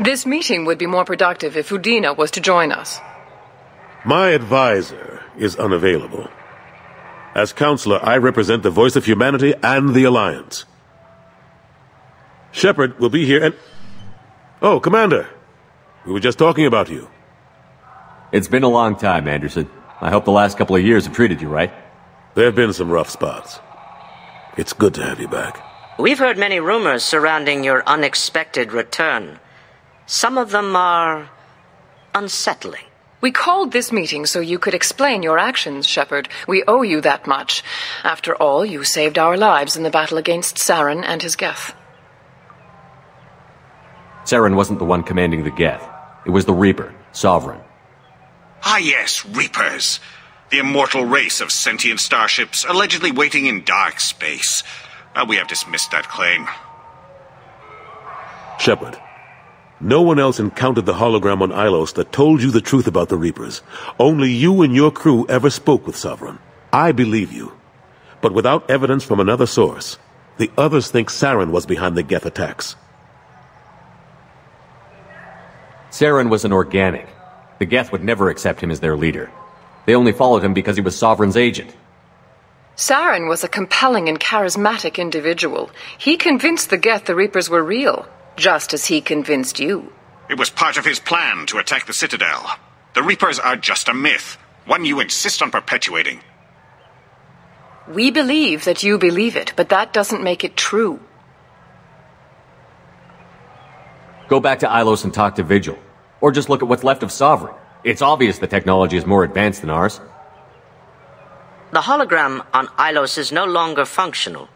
This meeting would be more productive if Udina was to join us. My advisor is unavailable. As councilor, I represent the voice of humanity and the Alliance. Shepard will be here and... Oh, Commander. We were just talking about you. It's been a long time, Anderson. I hope the last couple of years have treated you right. There have been some rough spots. It's good to have you back. We've heard many rumors surrounding your unexpected return. Some of them are unsettling. We called this meeting so you could explain your actions, Shepard. We owe you that much. After all, you saved our lives in the battle against Saren and his Geth. Saren wasn't the one commanding the Geth. It was the Reaper, Sovereign. Ah yes, Reapers. The immortal race of sentient starships allegedly waiting in dark space. Uh, we have dismissed that claim. Shepard, no one else encountered the hologram on Ilos that told you the truth about the Reapers. Only you and your crew ever spoke with Sovereign. I believe you. But without evidence from another source, the others think Saren was behind the Geth attacks. Saren was an organic. The Geth would never accept him as their leader. They only followed him because he was Sovereign's agent. Saren was a compelling and charismatic individual. He convinced the Geth the Reapers were real, just as he convinced you. It was part of his plan to attack the Citadel. The Reapers are just a myth, one you insist on perpetuating. We believe that you believe it, but that doesn't make it true. Go back to Ilos and talk to Vigil. Or just look at what's left of Sovereign. It's obvious the technology is more advanced than ours. The hologram on Ilos is no longer functional,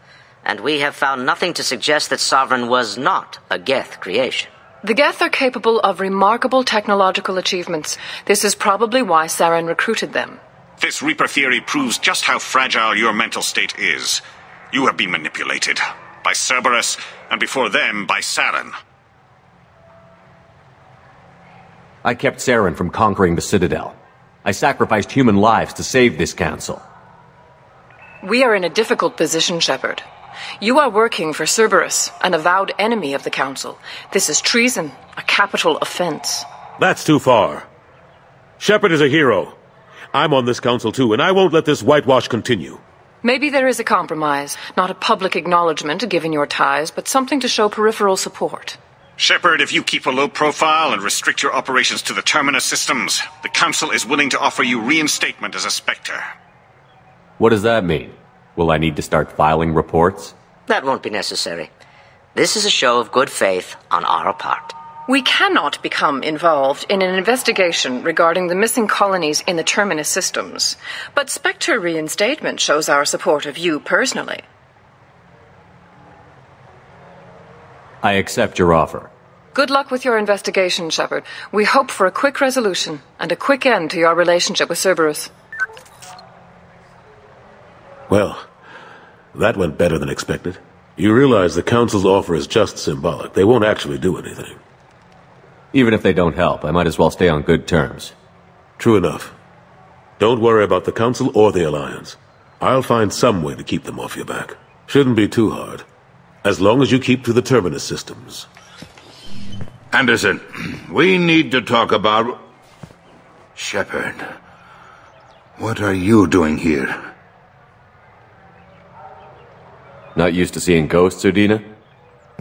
and we have found nothing to suggest that Sovereign was not a Geth creation. The Geth are capable of remarkable technological achievements. This is probably why Saren recruited them. This Reaper theory proves just how fragile your mental state is. You have been manipulated. By Cerberus, and before them, by Saren. I kept Saren from conquering the Citadel. I sacrificed human lives to save this council. We are in a difficult position, Shepard. You are working for Cerberus, an avowed enemy of the Council. This is treason, a capital offense. That's too far. Shepard is a hero. I'm on this council too, and I won't let this whitewash continue. Maybe there is a compromise, not a public acknowledgement given your ties, but something to show peripheral support. Shepard, if you keep a low profile and restrict your operations to the Terminus systems, the Council is willing to offer you reinstatement as a Spectre. What does that mean? Will I need to start filing reports? That won't be necessary. This is a show of good faith on our part. We cannot become involved in an investigation regarding the missing colonies in the Terminus systems, but Spectre reinstatement shows our support of you personally. I accept your offer. Good luck with your investigation, Shepard. We hope for a quick resolution and a quick end to your relationship with Cerberus. Well, that went better than expected. You realize the Council's offer is just symbolic. They won't actually do anything. Even if they don't help, I might as well stay on good terms. True enough. Don't worry about the Council or the Alliance. I'll find some way to keep them off your back. Shouldn't be too hard. As long as you keep to the Terminus systems. Anderson, we need to talk about... Shepard. What are you doing here? Not used to seeing ghosts, Udina?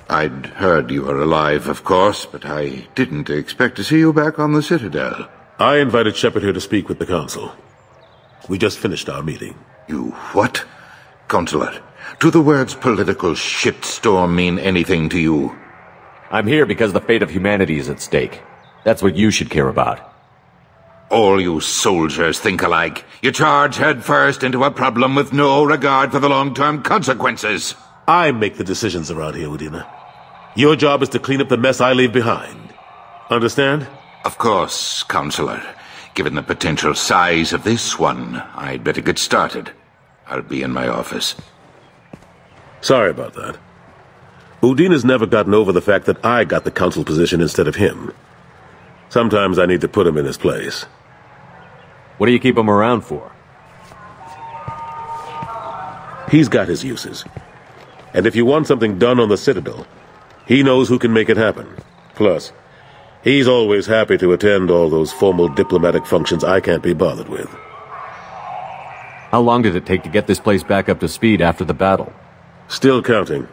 I'd heard you were alive, of course, but I didn't expect to see you back on the Citadel. I invited Shepard here to speak with the Council. We just finished our meeting. You what? Councilor, do the words political shitstorm mean anything to you? I'm here because the fate of humanity is at stake. That's what you should care about. All you soldiers think alike. You charge headfirst into a problem with no regard for the long-term consequences. I make the decisions around here, Udina. Your job is to clean up the mess I leave behind. Understand? Of course, Councilor. Given the potential size of this one, I'd better get started. I'll be in my office. Sorry about that. Udina's never gotten over the fact that I got the council position instead of him. Sometimes I need to put him in his place. What do you keep him around for? He's got his uses. And if you want something done on the Citadel, he knows who can make it happen. Plus, He's always happy to attend all those formal diplomatic functions I can't be bothered with. How long did it take to get this place back up to speed after the battle? Still counting.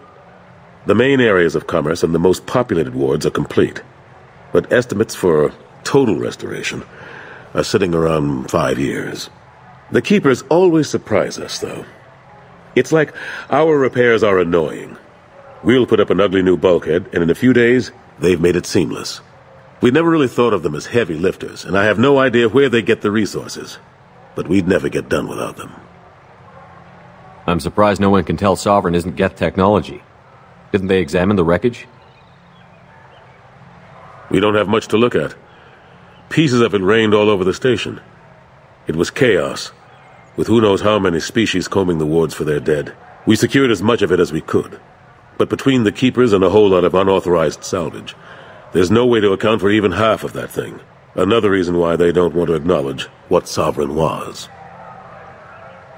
The main areas of commerce and the most populated wards are complete. But estimates for total restoration are sitting around five years. The Keepers always surprise us, though. It's like our repairs are annoying. We'll put up an ugly new bulkhead, and in a few days, they've made it seamless. We never really thought of them as heavy lifters, and I have no idea where they get the resources. But we'd never get done without them. I'm surprised no one can tell Sovereign isn't Geth technology. Didn't they examine the wreckage? We don't have much to look at. Pieces of it rained all over the station. It was chaos, with who knows how many species combing the wards for their dead. We secured as much of it as we could. But between the keepers and a whole lot of unauthorized salvage, there's no way to account for even half of that thing. Another reason why they don't want to acknowledge what Sovereign was.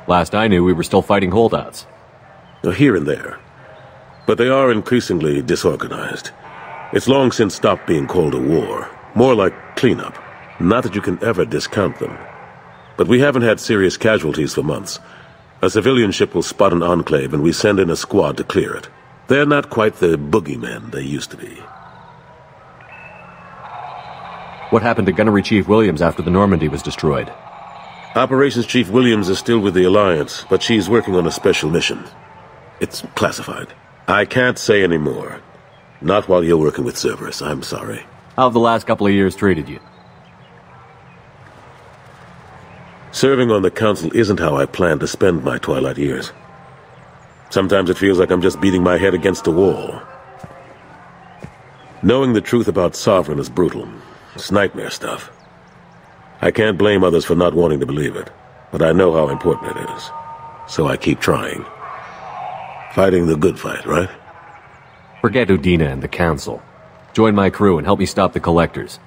Last I knew, we were still fighting holdouts. Here and there. But they are increasingly disorganized. It's long since stopped being called a war. More like cleanup. Not that you can ever discount them. But we haven't had serious casualties for months. A civilian ship will spot an enclave and we send in a squad to clear it. They're not quite the boogeymen they used to be. What happened to Gunnery Chief Williams after the Normandy was destroyed? Operations Chief Williams is still with the Alliance, but she's working on a special mission. It's classified. I can't say any more. Not while you're working with Cerberus, I'm sorry. How have the last couple of years treated you? Serving on the Council isn't how I plan to spend my twilight years. Sometimes it feels like I'm just beating my head against a wall. Knowing the truth about Sovereign is brutal. It's nightmare stuff. I can't blame others for not wanting to believe it, but I know how important it is. So I keep trying. Fighting the good fight, right? Forget Udina and the Council. Join my crew and help me stop the Collectors.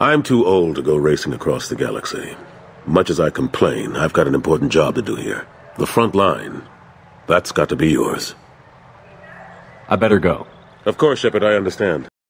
I'm too old to go racing across the galaxy. Much as I complain, I've got an important job to do here. The front line. That's got to be yours. I better go. Of course, Shepard, I understand.